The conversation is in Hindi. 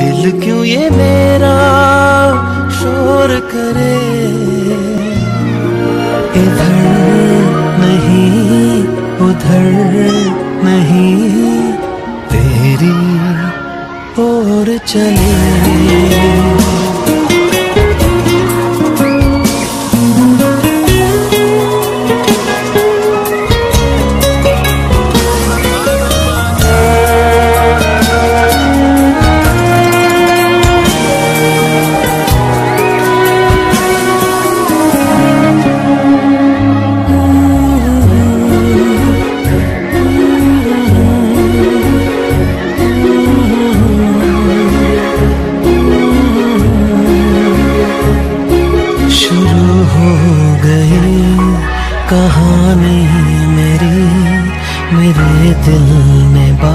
दिल क्यों ये मेरा शोर करे? इधर नहीं उधर नहीं तेरी और चले। कहानी मेरी मेरे दिल ने बा